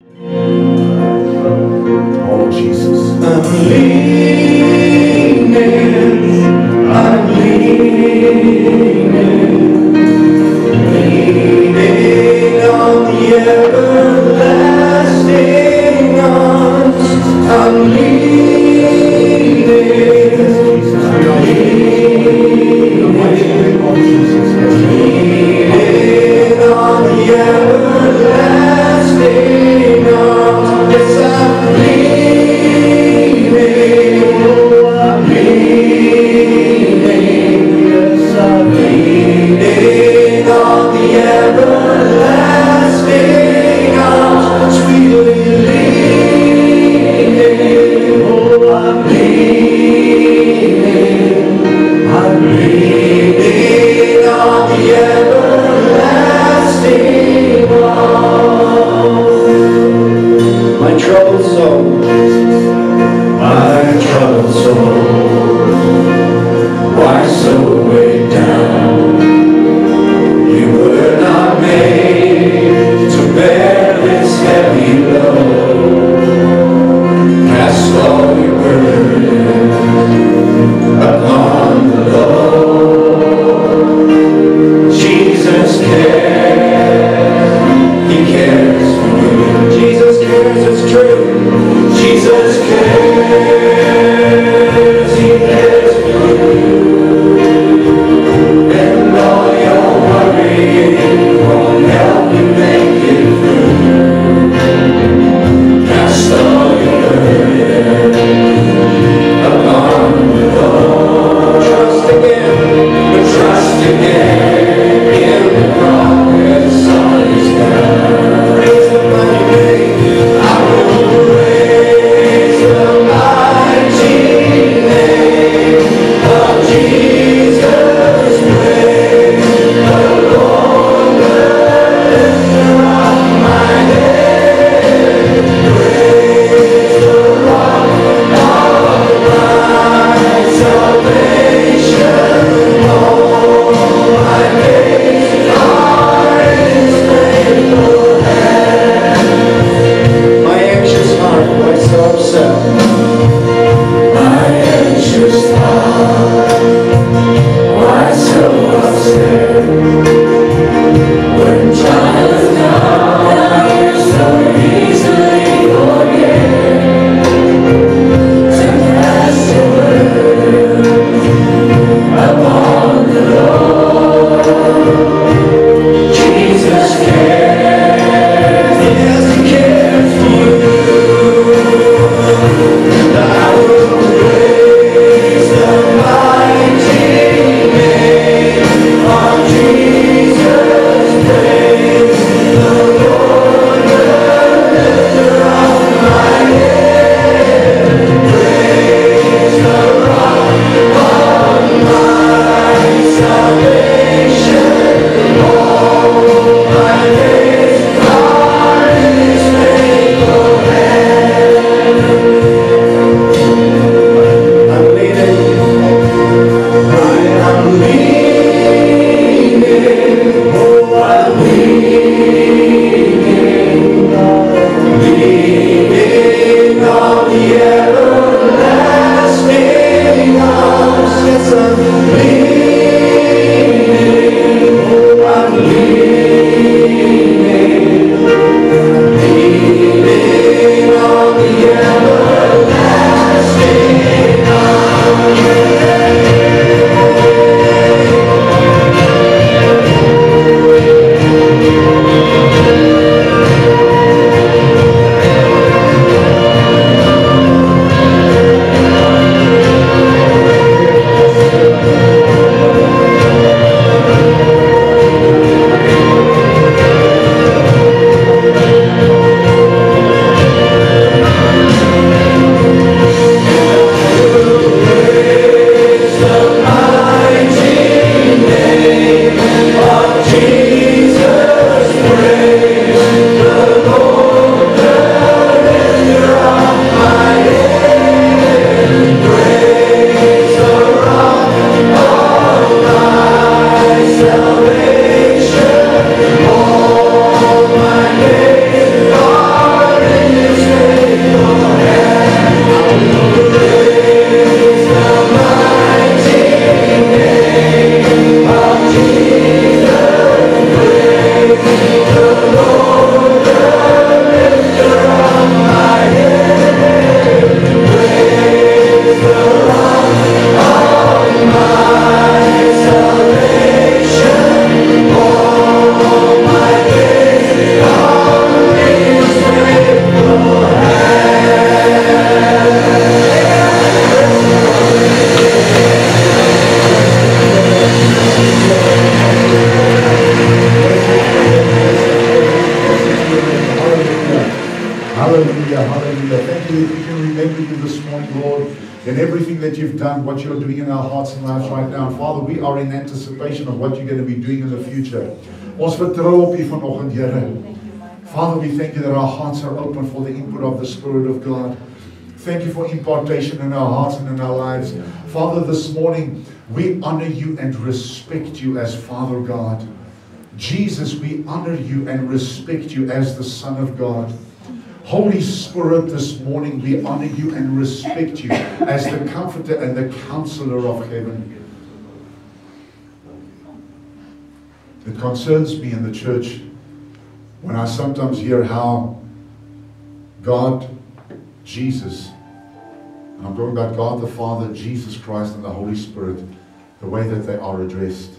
Oh, Jesus. I'm leaning, I'm leaning, leaning on the in everything that you've done, what you're doing in our hearts and lives right now. Father, we are in anticipation of what you're going to be doing in the future. Ons vertrou op U vanoggend, Here. Father, we thank you that our hearts are open for the input of the Spirit of God. Thank you for impartation in our hearts and in our lives. Father, this morning we honor you and respect you as Father God. Jesus, we honor you and respect you as the Son of God. Holy Spirit, this morning we honor you and respect you as the comforter and the counselor of heaven. It concerns me in the church when I sometimes hear how God, Jesus, and I'm talking about God the Father, Jesus Christ, and the Holy Spirit, the way that they are addressed.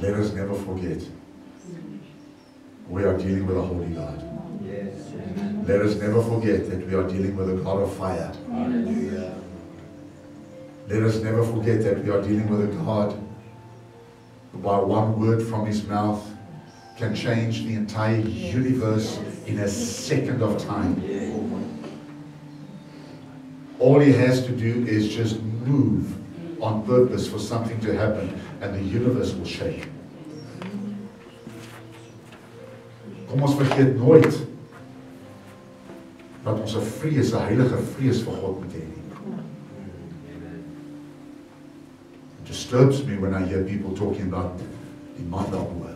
Let us never forget we are dealing with a holy God. Yes. Let us never forget that we are dealing with a God of fire. Hallelujah. Let us never forget that we are dealing with a God who, by one word from his mouth, can change the entire universe in a second of time. All he has to do is just move on purpose for something to happen, and the universe will shake. Kom ons vergeet nooit dat ons 'n vrees, 'n heilige vrees vir God moet hê nie. It disturbs me when I hear people talking about the man daarbo,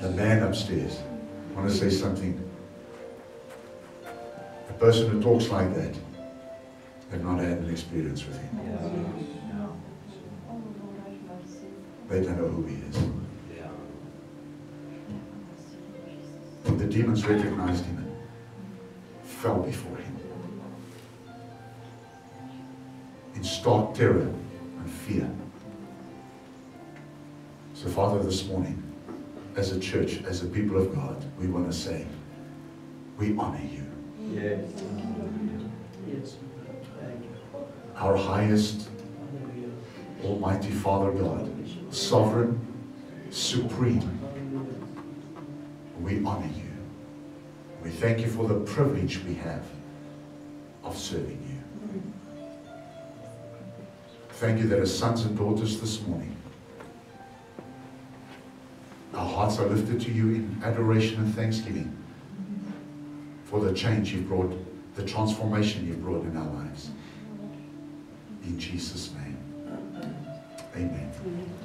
the man upstairs. I want to say something. A person who talks like that have not had an experience with him. They don't know who he is. Demons recognized him and fell before him in stark terror and fear. So, Father, this morning, as a church, as a people of God, we want to say, we honor you. Yes. yes. Our highest, Almighty Father God, sovereign, supreme, we honor you. Thank you for the privilege we have of serving you. Thank you that as sons and daughters this morning, our hearts are lifted to you in adoration and thanksgiving for the change you've brought, the transformation you've brought in our lives. In Jesus' name. Amen.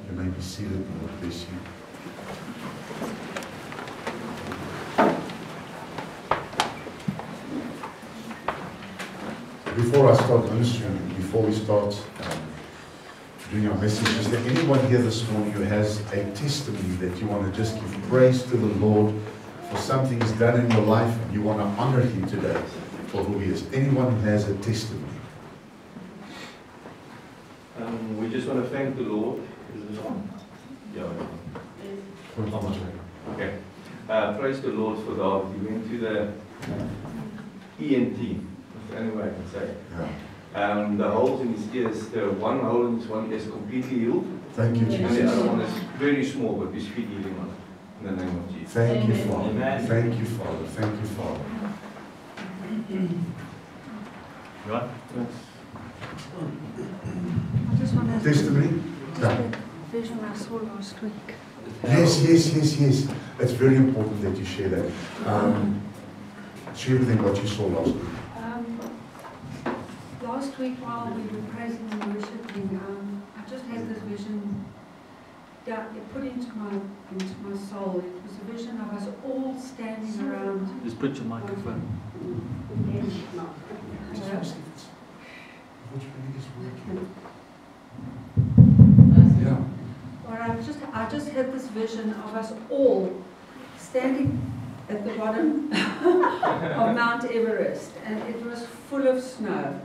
You may be seated. Lord bless you. Before I start ministering, before we start um, doing our message, is there anyone here this morning who has a testimony that you want to just give praise to the Lord for something He's done in your life and you want to honor Him today for who He is? Anyone who has a testimony? Um, we just want to thank the Lord. Is this on? Yeah. Okay. Uh, praise the Lord for that. He went to the ENT. That's the only way I can say. Yeah. Um, the holes in his ears, the one hole in his one is completely healed, Thank you, Jesus. and the other one is very small, but we speak healing on it. In the name of Jesus. Thank you, Father. Amen. Thank you, Father. Thank you, Father. Right? I just want to Testimony? just Yeah. vision I saw last week. Yes, yes, yes, yes. It's very important that you share that. Um, share with them what you saw last week. Last week while we were praising and worshiping, um, I just had this vision that it put into my into my soul. It was a vision of us all standing around. Just put your microphone. Hello? Yeah. Or I just I just had this vision of us all standing at the bottom of Mount Everest, and it was full of snow.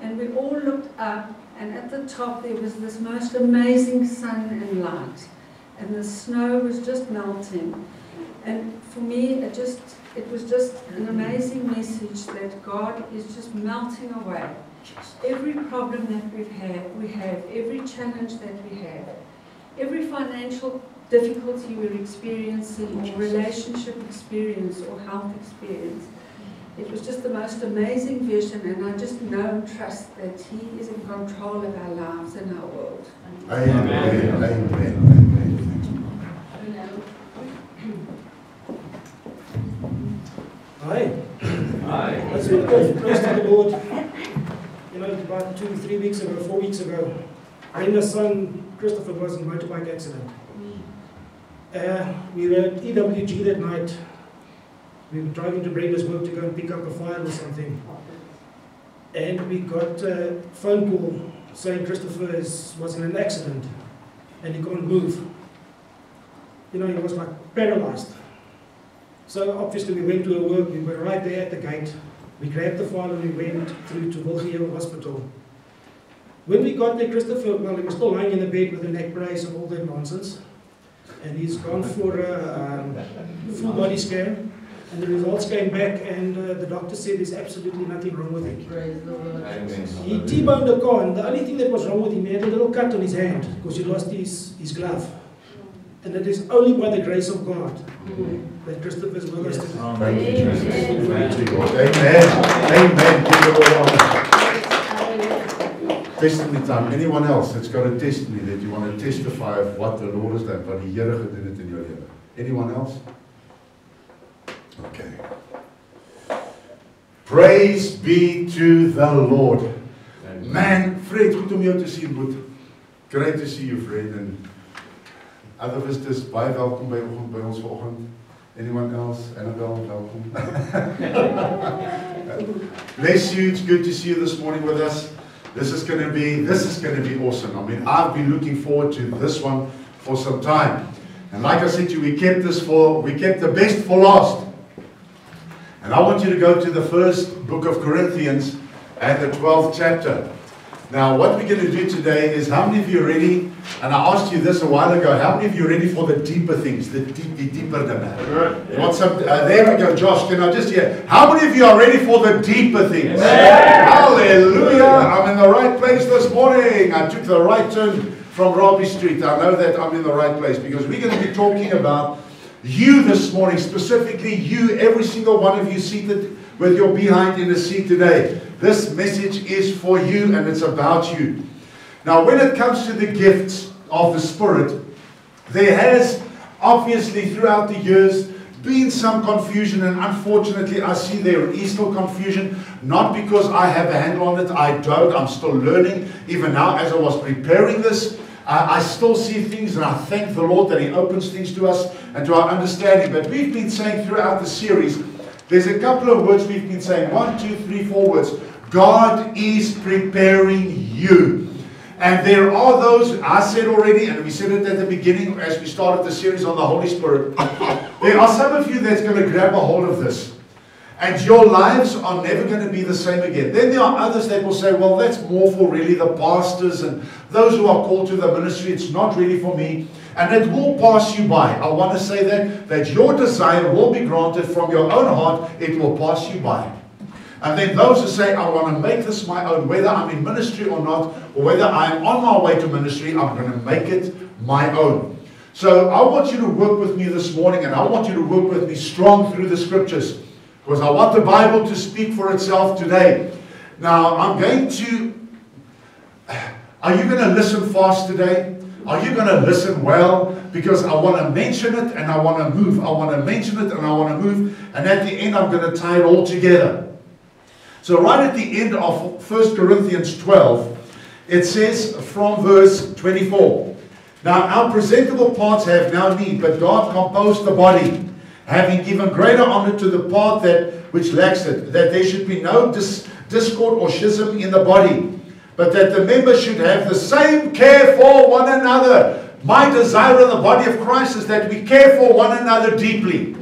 And we all looked up, and at the top there was this most amazing sun and light, and the snow was just melting. And for me, it just it was just an amazing message that God is just melting away every problem that we've had, we have, every challenge that we have, every financial difficulty we're experiencing, or relationship experience, or health experience. It was just the most amazing vision, and I just know and trust that He is in control of our lives and our world. Amen. Amen. Amen. Amen. Hi. Hi. As we praise praise to the Lord, you know, about two, three weeks ago, four weeks ago, Brenda's son Christopher was in a motorbike accident. Uh, we were at EWG that night. We were driving to Brenda's work to go and pick up a file or something. And we got a phone call saying Christopher is, was in an accident and he couldn't move. You know, he was like paralyzed. So obviously we went to a work, we were right there at the gate. We grabbed the file and we went through to Wilgeo Hospital. When we got there, Christopher, well, he was still lying in the bed with a neck brace and all that nonsense. And he's gone for a um, full body scan. And the results came back and uh, the doctor said there's absolutely nothing wrong with him. Amen. He T-boned the car and the only thing that was wrong with him, he had a little cut on his hand because he lost his, his glove. And it is only by the grace of God that Christopher is with us today. Thank you, Jesus. Glory to God. Amen. Amen. Give the Testimony time. Anyone else that's got a testimony that you want to testify of what the Lord has done, wat die Here gedoen het in jou lewe? Anyone else? Okay. Praise be to the Lord. Man, Fred, goed om jou te sien, boet. Great to see you, Fred. And other visitors, baie welkom by by ons vanoggend. Anyone else? Annabelle, welkom. Bless you. It's good to see you this morning with us. This is going to be this is going to be awesome. I mean, I've been looking forward to this one for some time. And like I said to you, we kept this for we kept the best for last. And I want you to go to the first book of Corinthians and the 12th chapter. Now, what we're going to do today is how many of you are ready? And I asked you this a while ago. How many of you are ready for the deeper things, the, deep, the deeper the matter? You want some? Uh, there we go, Josh. Can I just hear? How many of you are ready for the deeper things? Hallelujah! I'm in the right place this morning. I took the right turn from Robbie Street. I know that I'm in the right place because we're going to be talking about you this morning, specifically you, every single one of you seated with your behind in the seat today. This message is for you and it's about you. Now, when it comes to the gifts of the Spirit, there has obviously throughout the years been some confusion, and unfortunately, I see there is still confusion. Not because I have a handle on it, I don't. I'm still learning. Even now, as I was preparing this, uh, I still see things, and I thank the Lord that He opens things to us and to our understanding. But we've been saying throughout the series, there's a couple of words we've been saying one, two, three, four words. God is preparing you. And there are those, I said already, and we said it at the beginning as we started the series on the Holy Spirit. There are some of you that's going to grab a hold of this. And your lives are never going to be the same again. Then there are others that will say, well, that's more for really the pastors and those who are called to the ministry. It's not really for me. And it will pass you by. I want to say that, that your desire will be granted from your own heart. It will pass you by. And then those who say, I want to make this my own, whether I'm in ministry or not, or whether I'm on my way to ministry, I'm going to make it my own. So I want you to work with me this morning, and I want you to work with me strong through the scriptures, because I want the Bible to speak for itself today. Now, I'm going to. Are you going to listen fast today? Are you going to listen well? Because I want to mention it and I want to move. I want to mention it and I want to move. And at the end, I'm going to tie it all together. So, right at the end of 1 Corinthians 12, it says from verse 24 Now, our presentable parts have now need, but God composed the body, having given greater honor to the part that which lacks it, that there should be no dis- discord or schism in the body, but that the members should have the same care for one another. My desire in the body of Christ is that we care for one another deeply.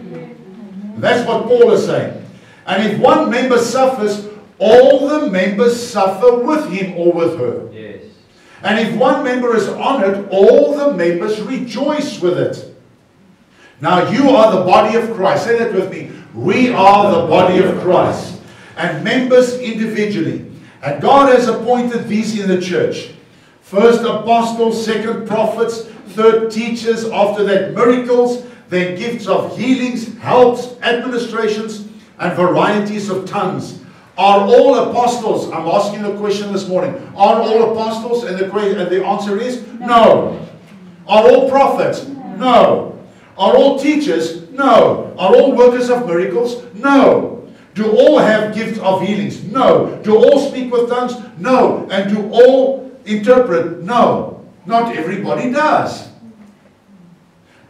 That's what Paul is saying. And if one member suffers, all the members suffer with him or with her. Yes. And if one member is honored, all the members rejoice with it. Now you are the body of Christ. Say that with me. We are the body of Christ. And members individually. And God has appointed these in the church. First apostles, second prophets, third teachers, after that miracles, then gifts of healings, helps, administrations, and varieties of tongues. Are all apostles? I'm asking the question this morning. Are all apostles? And the, and the answer is no. Are all prophets? No. Are all teachers? No. Are all workers of miracles? No. Do all have gifts of healings? No. Do all speak with tongues? No. And do all interpret? No. Not everybody does.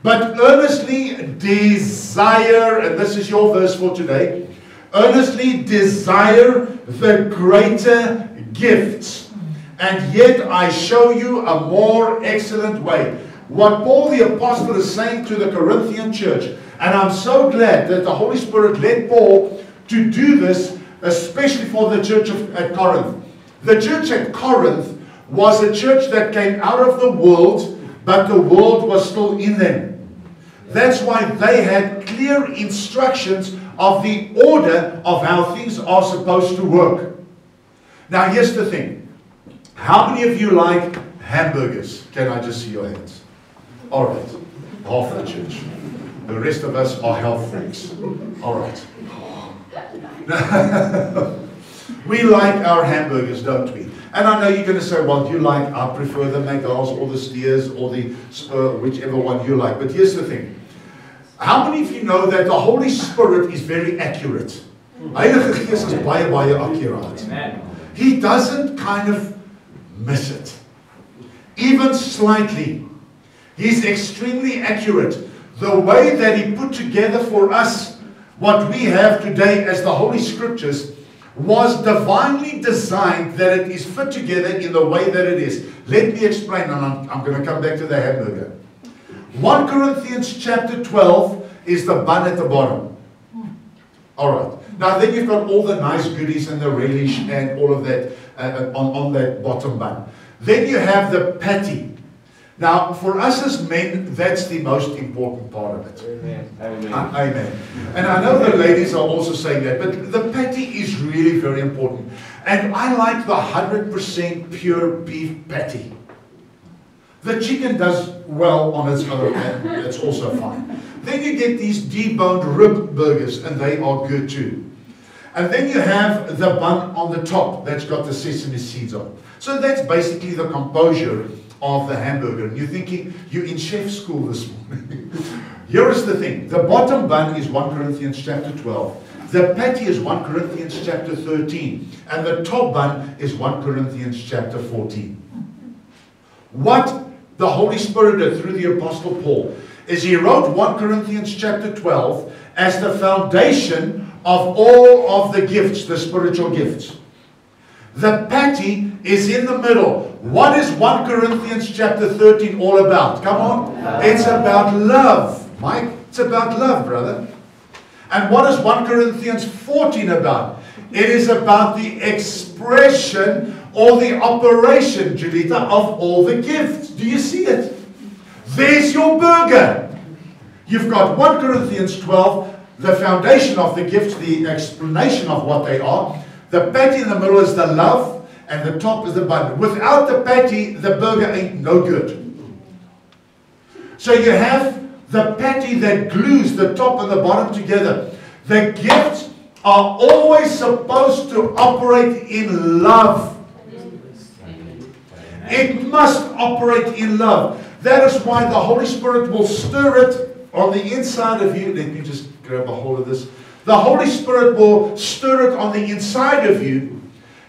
But earnestly desire, and this is your verse for today, earnestly desire the greater gifts. And yet I show you a more excellent way. What Paul the Apostle is saying to the Corinthian church, and I'm so glad that the Holy Spirit led Paul to do this, especially for the church of, at Corinth. The church at Corinth was a church that came out of the world, but the world was still in them. That's why they had clear instructions of the order of how things are supposed to work. Now, here's the thing. How many of you like hamburgers? Can I just see your hands? All right. Half the church. The rest of us are health freaks. All right. we like our hamburgers, don't we? And I know you're going to say, well, do you like, I prefer the McDonald's or the Steers or the Spur, whichever one you like. But here's the thing. How many of you know that the Holy Spirit is very accurate? Heilige Gees is baie baie akkuraat. He doesn't kind of miss it. Even slightly. He's extremely accurate. The way that he put together for us what we have today as the Holy Scriptures was divinely designed that it is fit together in the way that it is. Let me explain, and I'm, I'm going to come back to the hamburger. 1 Corinthians chapter 12 is the bun at the bottom. All right. Now then you've got all the nice goodies and the relish and all of that uh, on, on that bottom bun. Then you have the patty. Now, for us as men, that's the most important part of it. Amen. Amen. Uh, Amen. And I know the ladies are also saying that, but the patty is really very important. And I like the 100% pure beef patty. The chicken does well on its own, and it's also fine. Then you get these deboned rib burgers, and they are good too. And then you have the bun on the top that's got the sesame seeds on. So that's basically the composure of the hamburger. And you're thinking, you're in chef school this morning. Here is the thing. The bottom bun is 1 Corinthians chapter 12. The patty is 1 Corinthians chapter 13. And the top bun is 1 Corinthians chapter 14. What the Holy Spirit did through the Apostle Paul is he wrote 1 Corinthians chapter 12 as the foundation of all of the gifts, the spiritual gifts. The patty is in the middle. What is 1 Corinthians chapter 13 all about? Come on. It's about love. Mike, it's about love, brother. And what is 1 Corinthians 14 about? It is about the expression or the operation, Julita, of all the gifts. Do you see it? There's your burger. You've got 1 Corinthians 12, the foundation of the gifts, the explanation of what they are. The patty in the middle is the love, and the top is the bun. Without the patty, the burger ain't no good. So you have the patty that glues the top and the bottom together. The gifts are always supposed to operate in love. It must operate in love. That is why the Holy Spirit will stir it on the inside of you. Let me just grab a hold of this. The Holy Spirit will stir it on the inside of you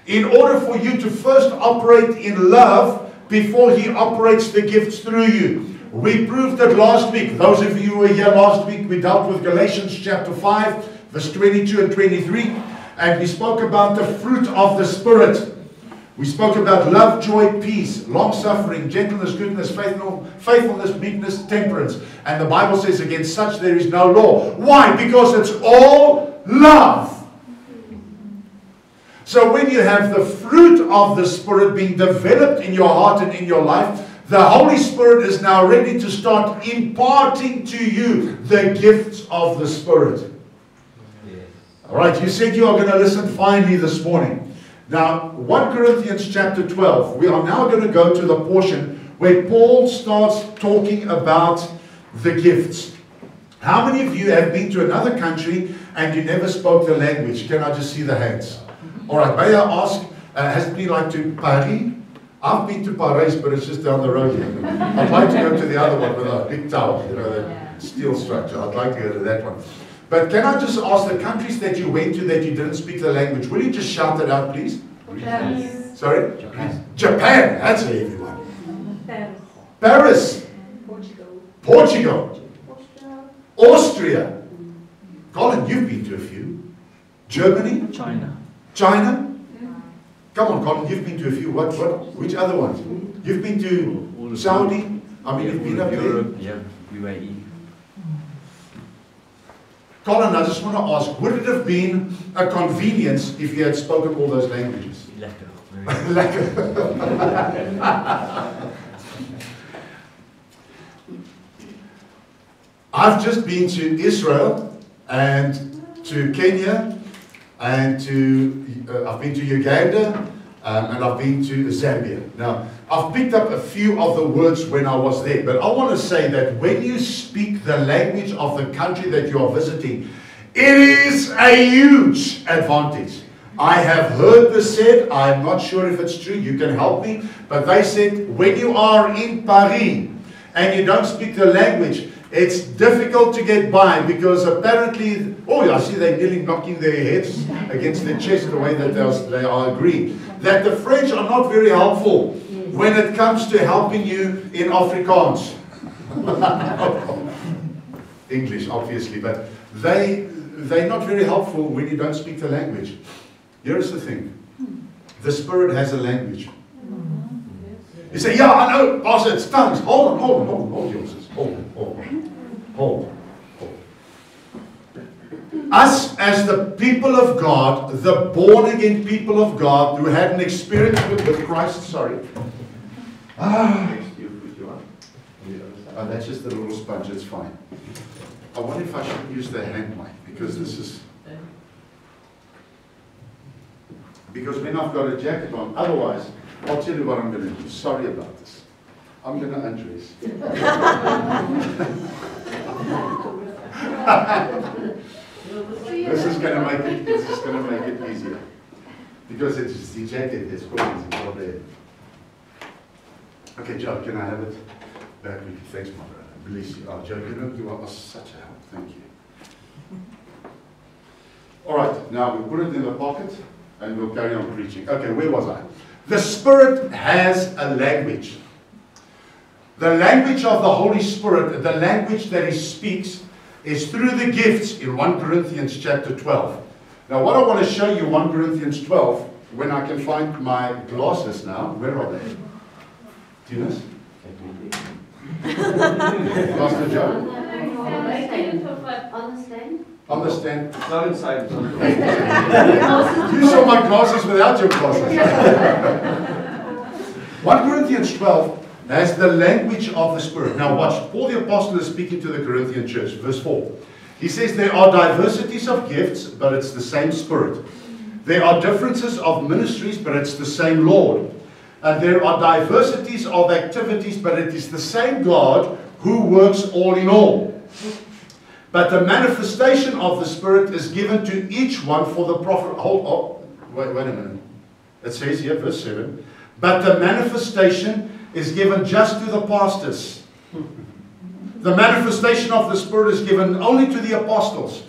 in order for you to first operate in love before He operates the gifts through you. We proved it last week. Those of you who were here last week, we dealt with Galatians chapter 5, verse 22 and 23, and we spoke about the fruit of the Spirit. We spoke about love, joy, peace, long suffering, gentleness, goodness, faithfulness, meekness, temperance. And the Bible says, against such there is no law. Why? Because it's all love. So when you have the fruit of the Spirit being developed in your heart and in your life, the Holy Spirit is now ready to start imparting to you the gifts of the Spirit. All right, you said you are going to listen finally this morning. Now, 1 Corinthians chapter 12, we are now going to go to the portion where Paul starts talking about the gifts. How many of you have been to another country and you never spoke the language? Can I just see the hands? All right, may I ask, uh, has it been like to Paris? I've been to Paris, but it's just down the road here. I'd like to go to the other one with a big tower, you know, the steel structure. I'd like to go to that one. But can I just ask the countries that you went to that you didn't speak the language, will you just shout it out, please? Sorry? Japan. Japan, that's a heavy one. Paris, Paris, Portugal, Portugal, Austria. Colin, you've been to a few. Germany, China. China. Mm. Come on, Colin, you've been to a few. What, what, which other ones? You've been All to Saudi. I mean, you've been up there. Europe, yeah, UAE. Colin, I just want to ask, would it have been a convenience if you had spoken all those languages? Lekker. Very good. Lekker. I've just been to Israel and to Kenya and to, uh, I've been to Uganda um, and I've been to Zambia. Now, I've picked up a few of the words when I was there, but I want to say that when you speak the language of the country that you are visiting, it is a huge advantage. I have heard this said, I'm not sure if it's true, you can help me, but they said when you are in Paris and you don't speak the language, it's difficult to get by because apparently, oh, I see they're nearly knocking their heads against their chest the way that they are, agreeing. That the French are not very helpful when it comes to helping you in Afrikaans. English, obviously, but they, they're not very helpful when you don't speak the language. Here's the thing the Spirit has a language. You say, Yeah, I know, Pastor, it's tongues. Hold on, hold on, hold on, hold. Hold on, Us, as the people of God, the born again people of God who had an experience with, Christ, sorry. Ah. Oh, that's just a little sponge, it's fine. I wonder if I should use the hand mic, because this is... Because when I've got a jacket on, otherwise, I'll tell you what I'm going to do. Sorry about this. I'm going to this is going to make it. This is going to make it easier because it's jacket. It's. It's all there. Okay, Joe, can I have it back with you? Thanks, my brother. Bless you. Oh, Joe, you are such a help. Thank you. All right, now we put it in the pocket and we'll carry on preaching. Okay, where was I? The Spirit has a language. The language of the Holy Spirit, the language that He speaks, is through the gifts in 1 Corinthians chapter 12. Now, what I want to show you, 1 Corinthians 12, when I can find my glasses now, where are they? Tinas? Pastor Joe? Understand? Understand? It's not inside, it's on the You saw my glasses without your glasses. 1 Corinthians 12 has the language of the Spirit. Now watch, Paul the Apostle is speaking to the Corinthian church, verse 4. He says, There are diversities of gifts, but it's the same Spirit. There are differences of ministries, but it's the same Lord. And there are diversities of activities, but it is the same God who works all in all. But the manifestation of the Spirit is given to each one for the profit. Hold oh, wait, wait a minute. It says here, verse 7. But the manifestation is given just to the pastors. The manifestation of the Spirit is given only to the apostles.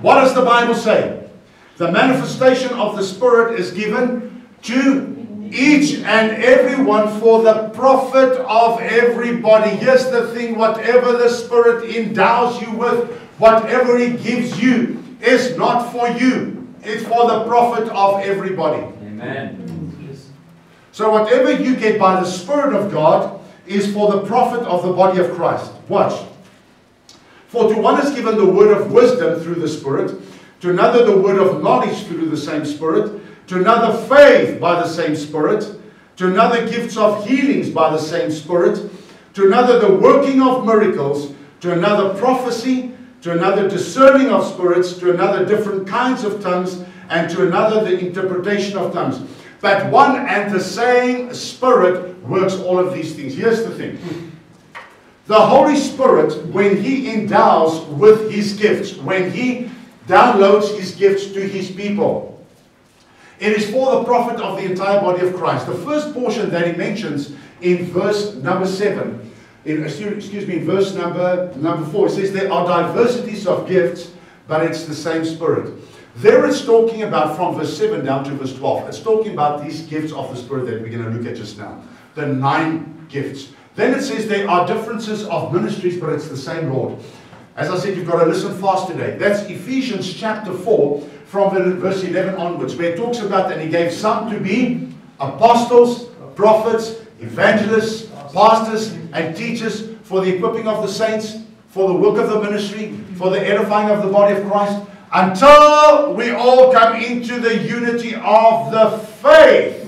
What does the Bible say? The manifestation of the Spirit is given to each and every one for the profit of everybody. Here's the thing whatever the Spirit endows you with, whatever He gives you, is not for you, it's for the profit of everybody. Amen. So, whatever you get by the Spirit of God is for the profit of the body of Christ. Watch. For to one is given the word of wisdom through the Spirit, to another the word of knowledge through the same Spirit, to another faith by the same Spirit, to another gifts of healings by the same Spirit, to another the working of miracles, to another prophecy, to another discerning of spirits, to another different kinds of tongues, and to another the interpretation of tongues. But one and the same Spirit works all of these things. Here's the thing. The Holy Spirit, when He endows with His gifts, when He downloads His gifts to His people, it is for the profit of the entire body of Christ. The first portion that He mentions in verse number 7, in, excuse me, in verse number, number 4, it says there are diversities of gifts, but it's the same Spirit. There it's talking about from verse 7 down to verse 12. It's talking about these gifts of the Spirit that we're going to look at just now. The nine gifts. Then it says there are differences of ministries, but it's the same Lord. As I said, you've got to listen fast today. That's Ephesians chapter 4, from verse 11 onwards, where it talks about that he gave some to be apostles, prophets, evangelists, pastors, and teachers for the equipping of the saints, for the work of the ministry, for the edifying of the body of Christ, until we all come into the unity of the faith